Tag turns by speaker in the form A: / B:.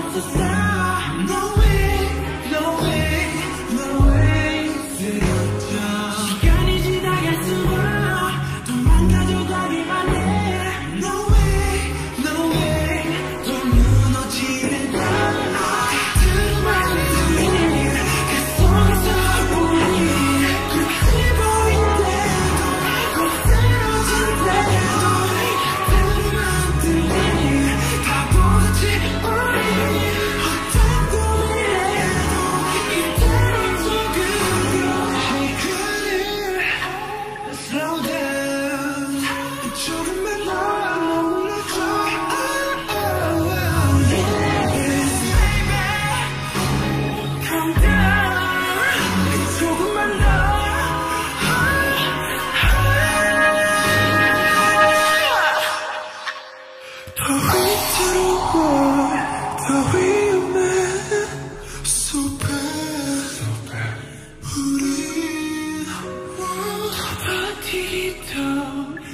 A: Just say. tilly toe.